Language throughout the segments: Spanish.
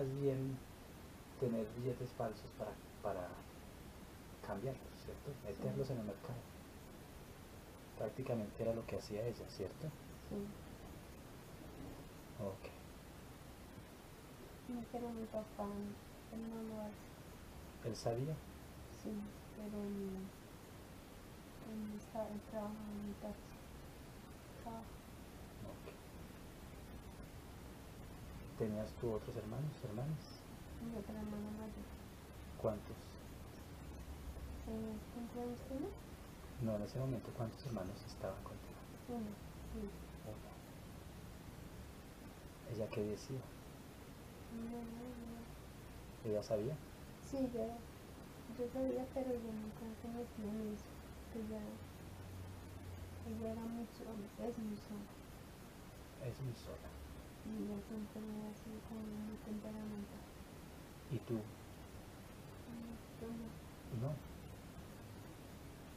más bien tener billetes falsos para, para cambiarlos, ¿cierto? Meterlos en el mercado. Prácticamente era lo que hacía ella, ¿cierto? Sí. Ok. No, pero mi papá, él no lo hace. ¿Él sabía? Sí, pero él, él, está, él trabaja en mi. Trabaja. Ok. ¿Tenías tú otros hermanos, hermanas? Mi otra hermana mayor. ¿Cuántos? Eh, ¿Cuántos años tiene? No, en ese momento, ¿cuántos hermanos estaban contigo? Uno. Sí. Uno. ¿Ella qué decía? No, no, no. ¿Ella sabía? Sí, yo, yo sabía, pero yo nunca se metí en eso. Ella, ella era muy sola, es muy sola. Es muy sola. Y ella siempre me ha sido como muy temperamental. ¿Y tú? No, No.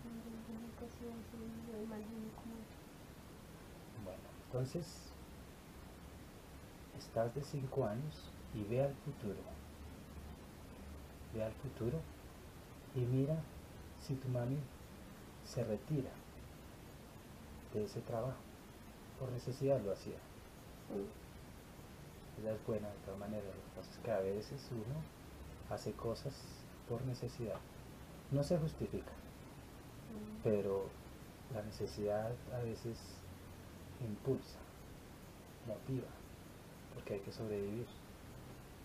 yo yo nunca he sido así, yo imagino como ella. Bueno, entonces estás de 5 años y ve al futuro. Ve al futuro y mira si tu mami se retira de ese trabajo. Por necesidad lo hacía. Sí, Es buena de todas maneras. Lo que pasa es que a veces uno hace cosas por necesidad. No se justifica, mm, pero la necesidad a veces impulsa, motiva, porque hay que sobrevivir.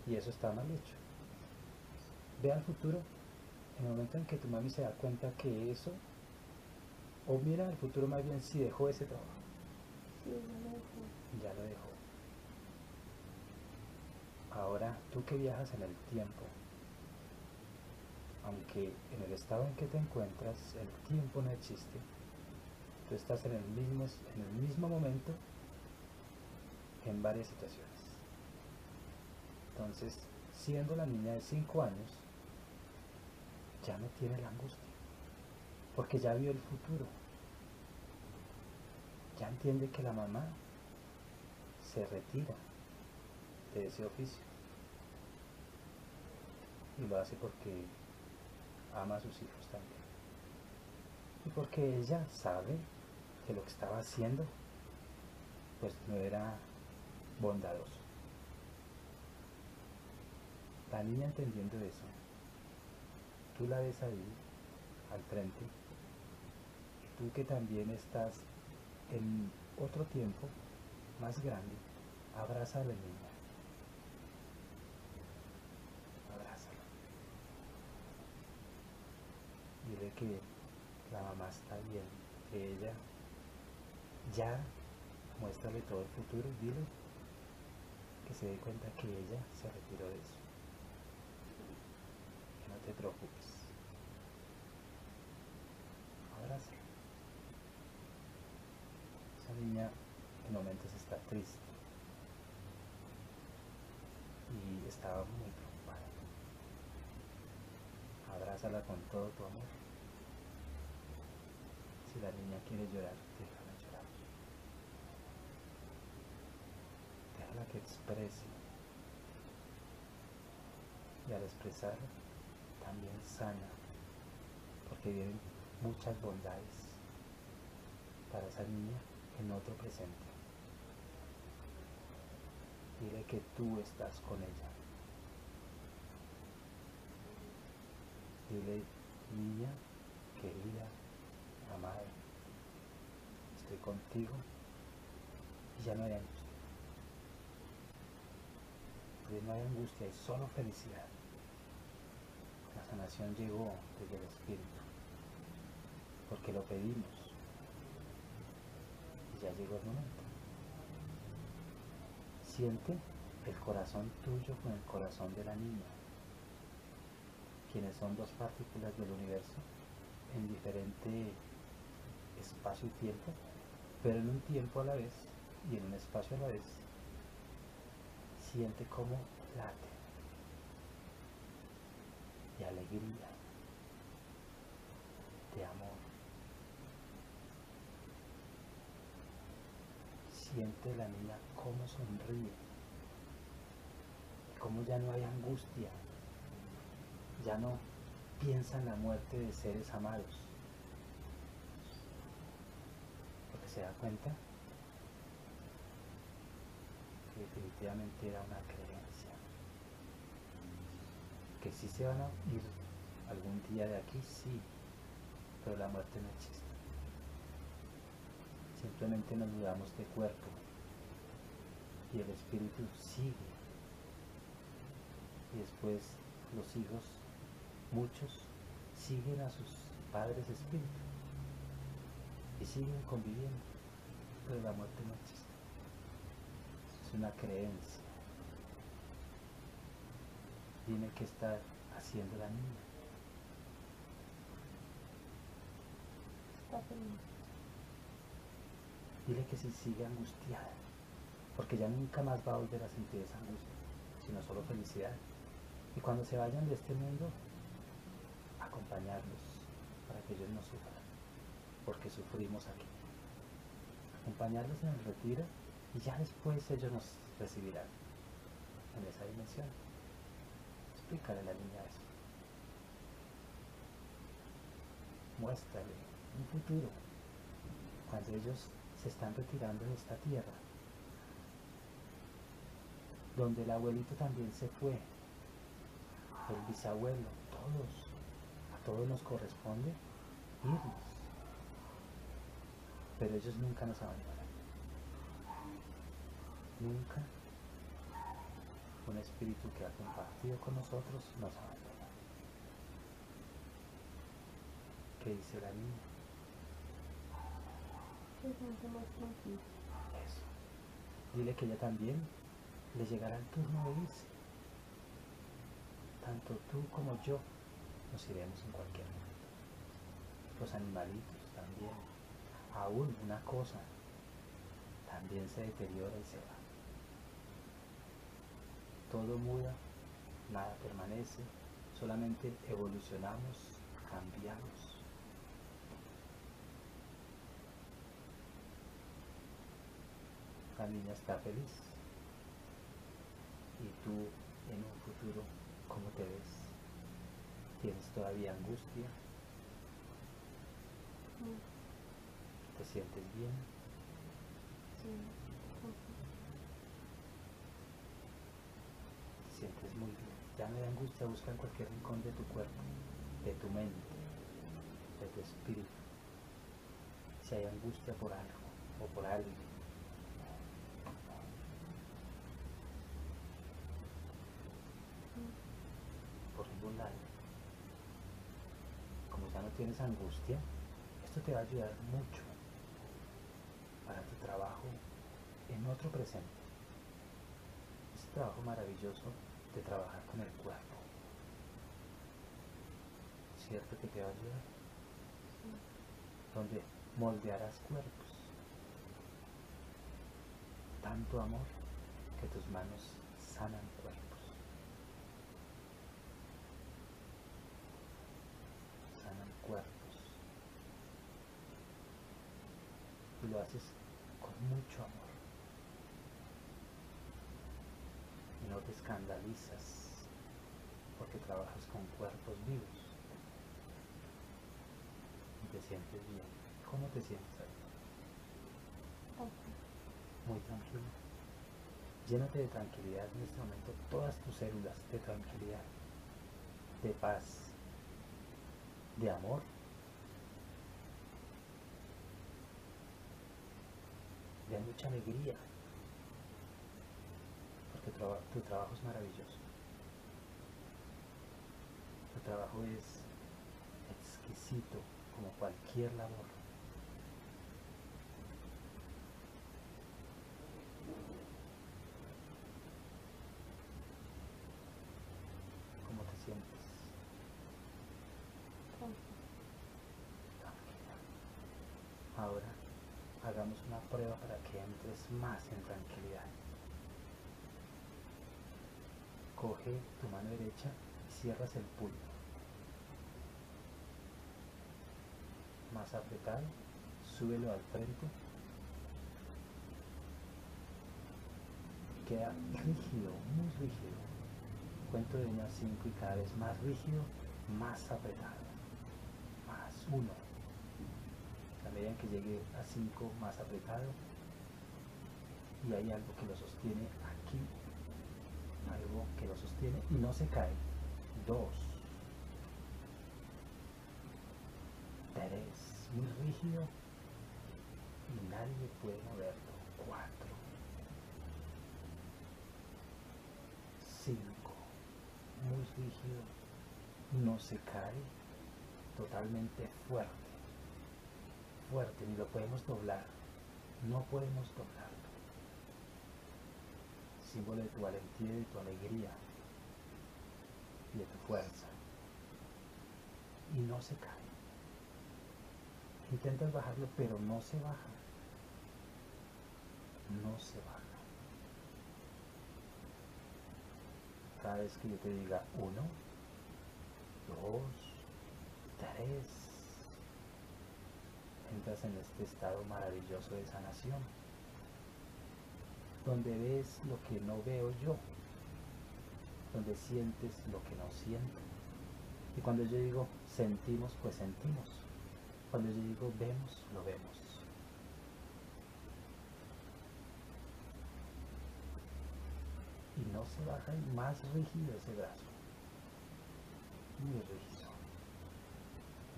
Y eso está mal hecho. Ve al futuro, en el momento en que tu mami se da cuenta que eso, o mira al futuro más bien si dejó ese trabajo, sí, lo ya lo dejó. Ahora, tú que viajas en el tiempo, aunque en el estado en que te encuentras el tiempo no existe, tú estás en el mismo, en el mismo momento en varias situaciones. Entonces, siendo la niña de 5 años, ya no tiene la angustia, porque ya vio el futuro. Ya entiende que la mamá se retira de ese oficio. Y lo hace porque ama a sus hijos también. Y porque ella sabe que lo que estaba haciendo pues no era bondadoso. La niña entendiendo eso, tú la ves ahí al frente, y tú que también estás en otro tiempo más grande, abraza a la niña. Abrázala. Dile que la mamá está bien, que ella ya muéstrale todo el futuro, dile que se dé cuenta que ella se retiró de eso. Que no te preocupes. Abrázala. Esa niña en momentos está triste y estaba muy preocupada. Abrázala con todo tu amor. La niña quiere llorar, déjala llorar. Déjala que exprese. Y al expresar, también sana, porque vienen muchas bondades para esa niña en otro presente. Dile que tú estás con ella. Dile, niña, querida, amada, estoy contigo y ya no hay angustia. No hay angustia, hay solo felicidad. La sanación llegó desde el Espíritu, porque lo pedimos y ya llegó el momento. Siente el corazón tuyo con el corazón de la niña, quienes son dos partículas del universo en diferente espacio y tiempo, pero en un tiempo a la vez y en un espacio a la vez. Siente cómo late de alegría, de amor. Siente la niña cómo sonríe, cómo ya no hay angustia, ya no piensa en la muerte de seres amados. Porque se da cuenta que definitivamente era una creencia. Que si se van a ir algún día de aquí, sí, pero la muerte no existe. Simplemente nos mudamos de cuerpo y el espíritu sigue. Y después los hijos, muchos, siguen a sus padres espíritu y siguen conviviendo, pero la muerte no existe. Es una creencia. Dime qué está haciendo la niña. Está feliz. Dile que si sigue angustiada, porque ya nunca más va a volver a sentir esa angustia, sino solo felicidad. Y cuando se vayan de este mundo, acompañarlos para que ellos no sufran, porque sufrimos aquí. Acompañarlos en el retiro y ya después ellos nos recibirán en esa dimensión. Explícale a la niña eso. Muéstrale un futuro cuando ellos se están retirando de esta tierra, donde el abuelito también se fue, el bisabuelo, todos, a todos nos corresponde irnos, pero ellos nunca nos abandonan, nunca un espíritu que ha compartido con nosotros nos abandona. ¿Qué dice la niña? Eso. Dile que ella también le llegará el turno de irse. Tanto tú como yo nos iremos en cualquier momento. Los animalitos también. Aún una cosa también se deteriora y se va. Todo muda, nada permanece, solamente evolucionamos, cambiamos. La niña está feliz. Y tú en un futuro, ¿cómo te ves? ¿Tienes todavía angustia? ¿Te sientes bien? sí, sí. Te sientes muy bien. Ya no hay angustia, busca en cualquier rincón de tu cuerpo, de tu mente, de tu espíritu. Si hay angustia por algo o por alguien. Por ningún lado. Como ya no tienes angustia, esto te va a ayudar mucho para tu trabajo en otro presente. Ese trabajo maravilloso de trabajar con el cuerpo. ¿Cierto que te va a ayudar? Donde moldearás cuerpos. Tanto amor que tus manos sanan cuerpos. Sanan cuerpos. Y lo haces con mucho amor. y no te escandalizas porque trabajas con cuerpos vivos y te sientes bien. ¿Cómo te sientes ahí? Muy tranquilo. Llénate de tranquilidad en este momento, todas tus células de tranquilidad, de paz, de amor. de mucha alegría, porque traba- tu trabajo es maravilloso. Tu trabajo es exquisito como cualquier labor. ¿Cómo te sientes? Ahora hagamos una prueba para que entres más en tranquilidad coge tu mano derecha y cierras el pulpo. Más apretado, súbelo al frente. Queda rígido, muy rígido. Cuento de 1 a 5 y cada vez más rígido, más apretado. Más 1. A medida que llegue a 5, más apretado. Y hay algo que lo sostiene aquí algo que lo sostiene y no se cae. 2. 3. Muy rígido. Y nadie puede moverlo. 4. 5. Muy rígido. No se cae. Totalmente fuerte. Fuerte. Ni lo podemos doblar. No podemos doblarlo. Símbolo de tu valentía y de tu alegría y de tu fuerza. Y no se cae. Intentas bajarlo, pero no se baja. No se baja. Cada vez que yo te diga uno, dos, tres, entras en este estado maravilloso de sanación, donde ves lo que no veo yo, donde sientes lo que no siento. Y cuando yo digo sentimos, pues sentimos. Cuando yo digo vemos, lo vemos. Y no se baja más rígido ese brazo. Muy rígido.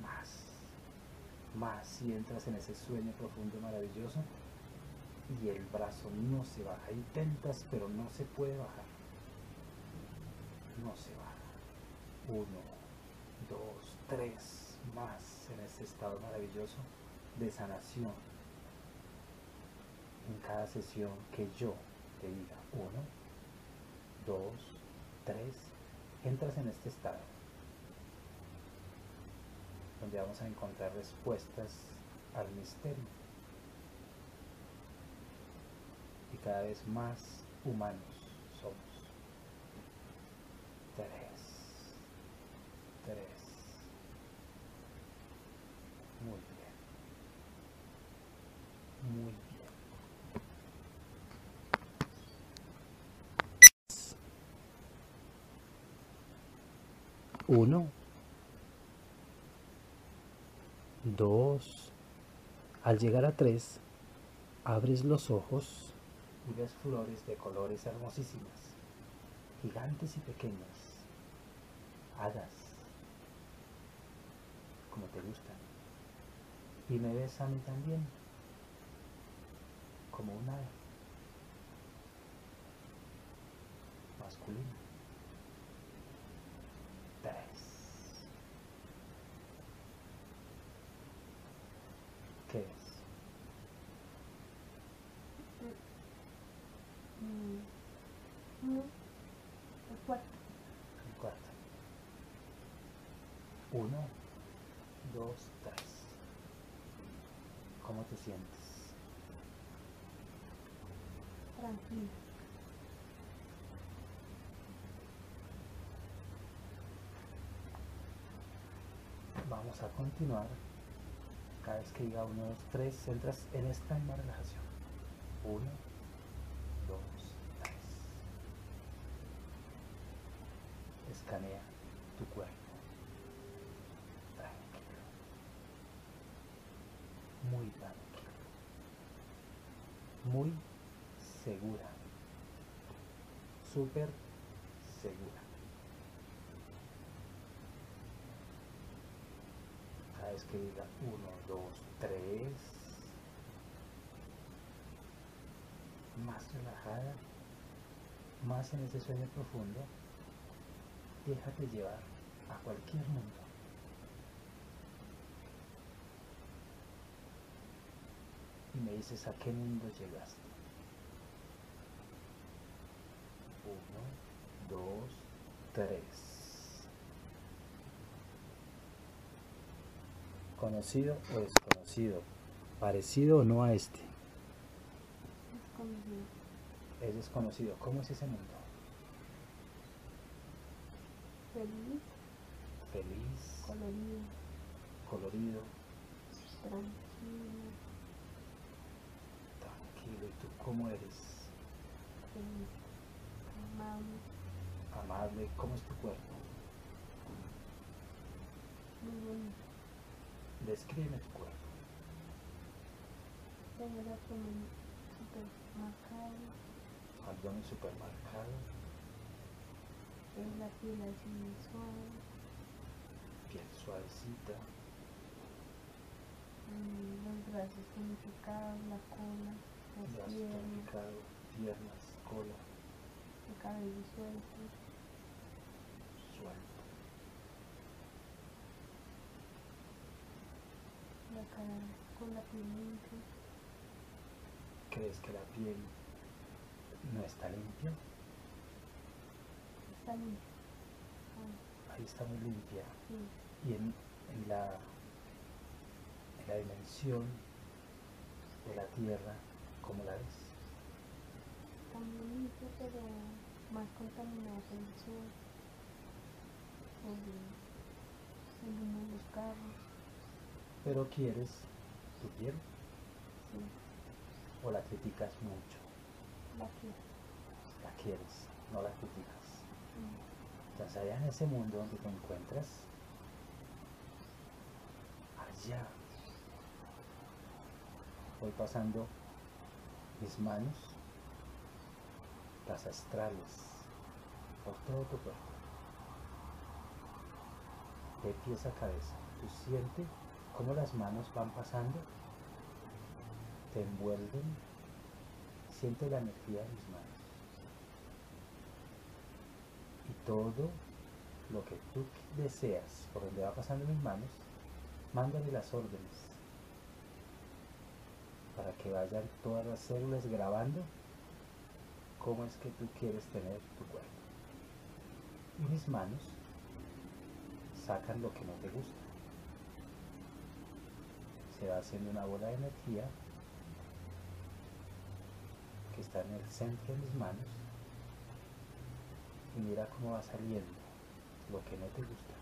Más. Más si entras en ese sueño profundo maravilloso y el brazo no se baja. Intentas, pero no se puede bajar. No se baja. Uno, dos, tres, más en este estado maravilloso de sanación. En cada sesión que yo te diga uno, dos, tres, entras en este estado donde vamos a encontrar respuestas al misterio y cada vez más humanos somos. Tres, tres. Muy bien. Muy bien. Uno. Dos. Al llegar a tres, abres los ojos y ves flores de colores hermosísimas, gigantes y pequeñas, hadas, como te gustan. Y me ves a mí también, como un hada, masculina. Tres. ¿Qué es? 1, 2, 3. ¿Cómo te sientes? Tranquila. Vamos a continuar. Cada vez que diga 1, 2, 3, entras en esta misma relajación. 1, 2, 3. Escanea tu cuerpo. Muy tranquilo. Muy segura. Súper segura. Cada vez que diga uno, dos, tres, más relajada, más en ese sueño profundo, déjate llevar a cualquier mundo. Y me dices a qué mundo llegaste. Uno, dos, tres. ¿Conocido o desconocido? ¿Parecido o no a este? Desconocido. Es desconocido. ¿Cómo es ese mundo? Feliz, Feliz, colorido, colorido, tranquilo, tranquilo. ¿Y tú cómo eres? amable, Amable. ¿Cómo es tu cuerpo? muy bonito. Descríbeme tu cuerpo. Tengo el abdomen súper marcado, Abdomen supermarcado, es la piel así suave, piel suavecita, mm, los brazos tonificados, la cola, brazo tonificado, piernas, cola, el cabello suelto, suelto. la cara con la piel limpia, ¿Crees que la piel no está limpia? está limpia. Ah, Ahí está muy limpia. sí, Y en la, en la dimensión de la tierra, ¿cómo la ves? muy limpia, pero más contaminada por el por el, el humo de los carros, Pero quieres tu piel sí, o la criticas mucho. la quiero. La quieres, no la criticas. mm, Entonces allá en ese mundo donde te encuentras, allá voy pasando mis manos, las astrales, por todo tu cuerpo, de pies a cabeza. Tú sientes cómo las manos van pasando, te envuelven, siente la energía de mis manos. Y todo lo que tú deseas por donde va pasando mis manos, mándale las órdenes para que vayan todas las células grabando cómo es que tú quieres tener tu cuerpo. Y mis manos sacan lo que no te gusta. Se va haciendo una bola de energía que está en el centro de mis manos y mira cómo va saliendo lo que no te gusta.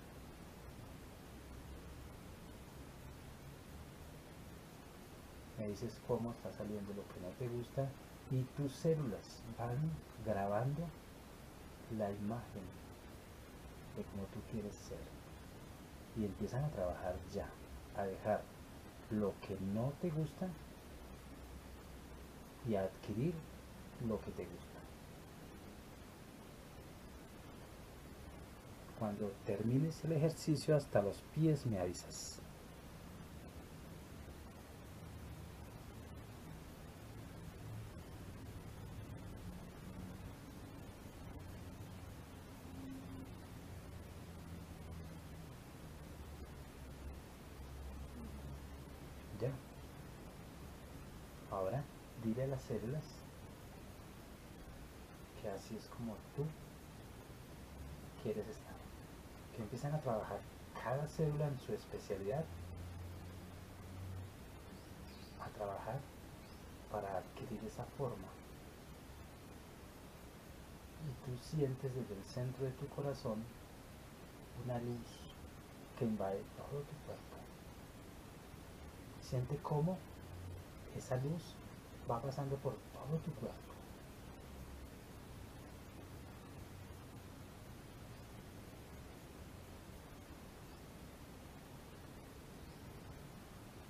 Me dices cómo está saliendo lo que no te gusta y tus células van grabando la imagen de cómo tú quieres ser y empiezan a trabajar ya, a dejar lo que no te gusta y a adquirir lo que te gusta. Cuando termines el ejercicio hasta los pies me avisas. Ya. Ahora dile a las células que así es como tú quieres estar. Que empiezan a trabajar cada célula en su especialidad. A trabajar para adquirir esa forma. Y tú sientes desde el centro de tu corazón una luz que invade todo tu cuerpo. Siente cómo esa luz va pasando por todo tu cuerpo.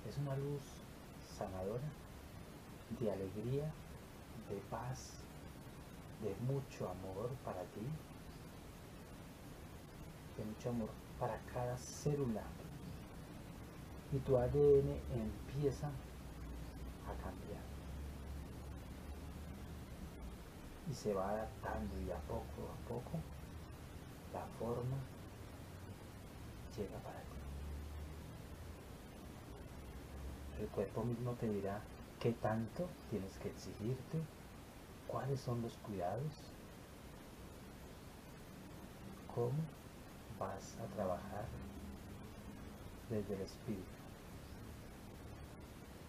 Es una luz sanadora, de alegría, de paz, de mucho amor para ti, de mucho amor para cada célula. Y tu ADN empieza a cambiar. Y se va adaptando y a poco a poco la forma llega para ti. El cuerpo mismo te dirá qué tanto tienes que exigirte, cuáles son los cuidados, cómo vas a trabajar desde el espíritu.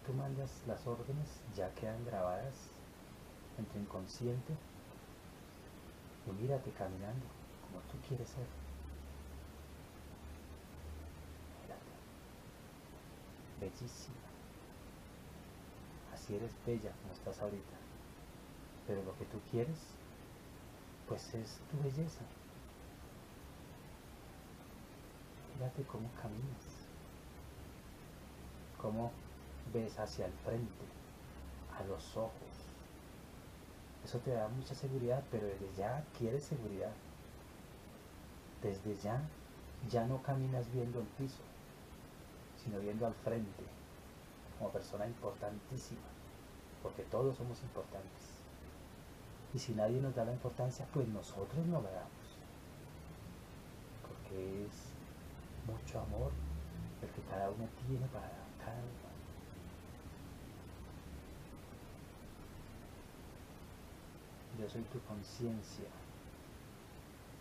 Tú mandas las órdenes, ya quedan grabadas en tu inconsciente y mírate caminando como tú quieres ser. Mírate. bellísima. Así eres bella como estás ahorita. Pero lo que tú quieres, pues es tu belleza. Fíjate cómo caminas, cómo ves hacia el frente, a los ojos. Eso te da mucha seguridad, pero desde ya quieres seguridad. Desde ya, ya no caminas viendo el piso, sino viendo al frente, como persona importantísima, porque todos somos importantes. Y si nadie nos da la importancia, pues nosotros no la damos. Porque es mucho amor el que cada uno tiene para cada uno. Yo soy tu conciencia.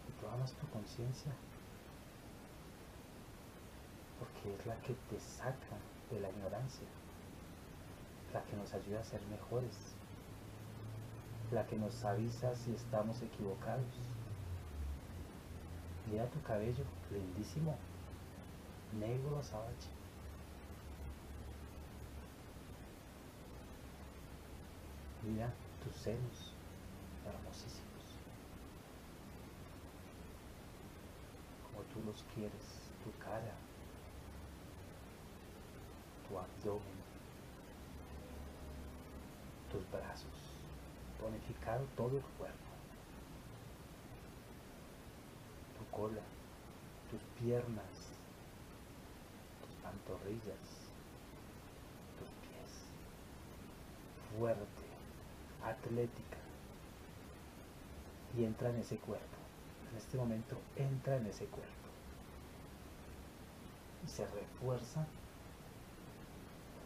Y tú amas tu conciencia porque es la que te saca de la ignorancia, la que nos ayuda a ser mejores, la que nos avisa si estamos equivocados. Mira tu cabello, lindísimo, negro azabache. Mira tus senos, hermosísimos, como tú los quieres, tu cara, tu abdomen, tus brazos, tonificado todo el cuerpo, tu cola, tus piernas, tus pantorrillas, tus pies, fuerte, atlética, y entra en ese cuerpo. En este momento entra en ese cuerpo y se refuerza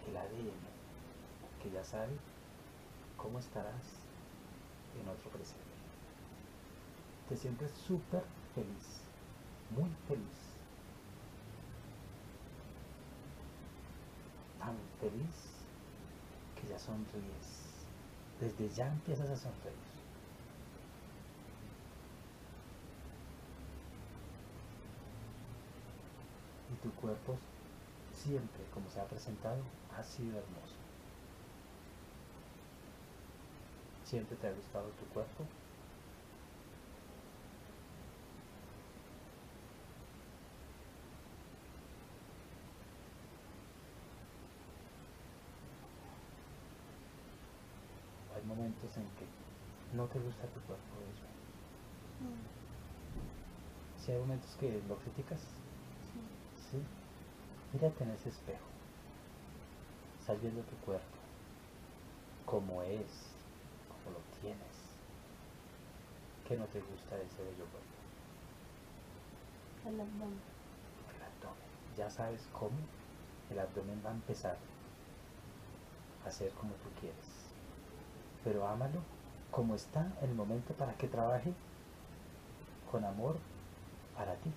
el ADN, que ya sabe cómo estarás en otro presente. Te sientes súper feliz, muy feliz. Tan feliz que ya sonríes. Desde ya empiezas a sonreír. Y tu cuerpo siempre, como se ha presentado, ha sido hermoso. ¿Siempre te ha gustado tu cuerpo? Hay momentos en que no te gusta tu cuerpo, eso. Si hay momentos que lo criticas, Mírate en ese espejo. Estás viendo tu cuerpo, como es, como lo tienes. ¿Qué no te gusta de ese bello cuerpo? El abdomen. El abdomen. Ya sabes cómo el abdomen va a empezar a ser como tú quieres. Pero ámalo como está en el momento para que trabaje con amor para ti.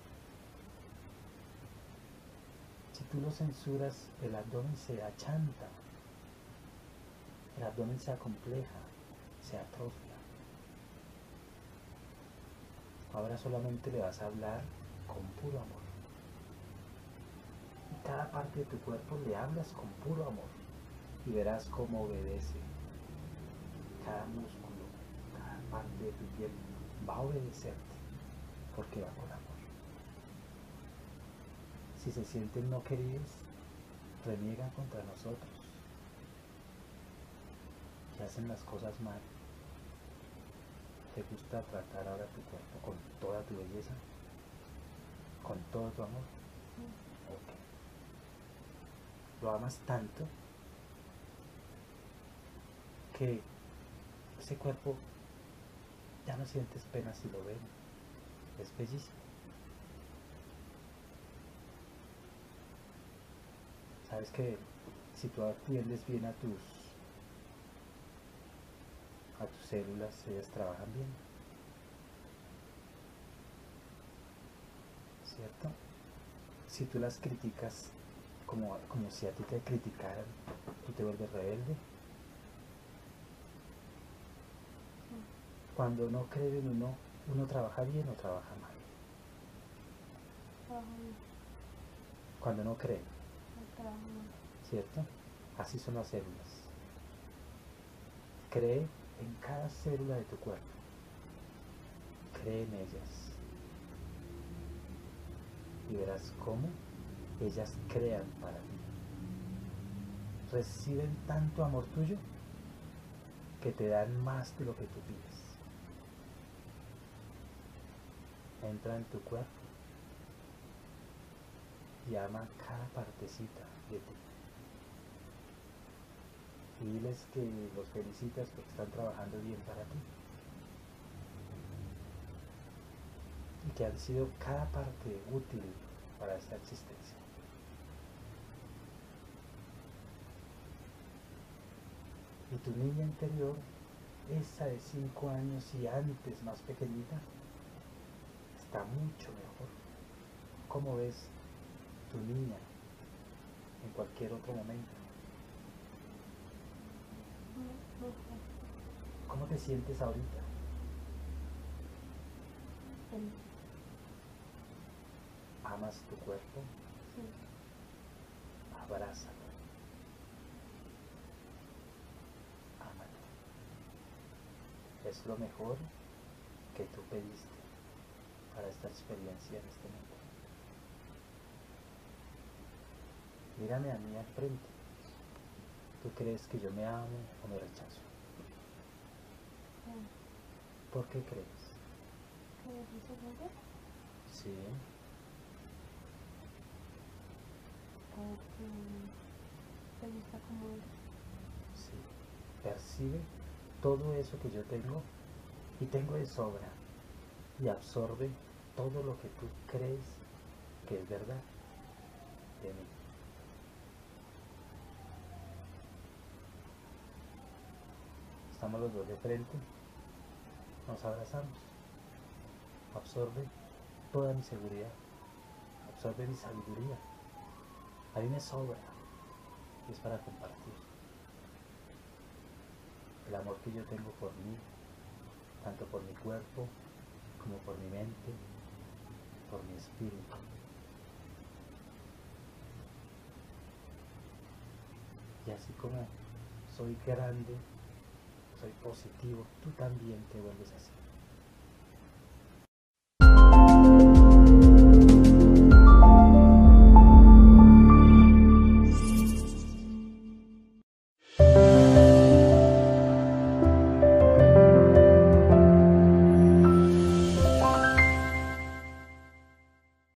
Tú lo censuras, el abdomen se achanta, el abdomen se acompleja, se atrofia. Ahora solamente le vas a hablar con puro amor. Y cada parte de tu cuerpo le hablas con puro amor. Y verás cómo obedece. Cada músculo, cada parte de tu piel va a obedecerte porque va con amor. Si se sienten no queridos, reniegan contra nosotros. Hacen las cosas mal. ¿Te gusta tratar ahora tu cuerpo con toda tu belleza? ¿Con todo tu amor? Ok. Lo amas tanto que ese cuerpo ya no sientes pena si lo ven. Es bellísimo. Sabes que si tú atiendes bien a tus a tus células, ellas trabajan bien. ¿Cierto? Si tú las criticas como, como si a ti te criticaran, tú te vuelves rebelde. Cuando no creen en uno, uno trabaja bien o trabaja mal. Cuando no creen. ¿Cierto? Así son las células. Cree en cada célula de tu cuerpo. Cree en ellas. Y verás cómo ellas crean para ti. Reciben tanto amor tuyo que te dan más de lo que tú pides. Entra en tu cuerpo y ama cada partecita de ti. Y diles que los felicitas porque están trabajando bien para ti. Y que han sido cada parte útil para esta existencia. Y tu niña interior, esa de 5 años y antes más pequeñita, está mucho mejor. ¿Cómo ves tu niña en cualquier otro momento? ¿Cómo te sientes ahorita? ¿Amas tu cuerpo? Sí. Abrázalo. Ámalo. Es lo mejor que tú pediste para esta experiencia en este mundo. Mírame a mí al frente. ¿Tú crees que yo me amo o me rechazo? ¿Por qué crees? ¿Qué dice ella? Sí, Porque te gusta como eres. sí. Percibe todo eso que yo tengo y tengo de sobra y absorbe todo lo que tú crees que es verdad de mí. Estamos los dos de frente, nos abrazamos. Absorbe toda mi seguridad, absorbe mi sabiduría. A mí me sobra y es para compartir. El amor que yo tengo por mí, tanto por mi cuerpo como por mi mente, por mi espíritu. Y así como soy grande, soy positivo, tú también te vuelves así.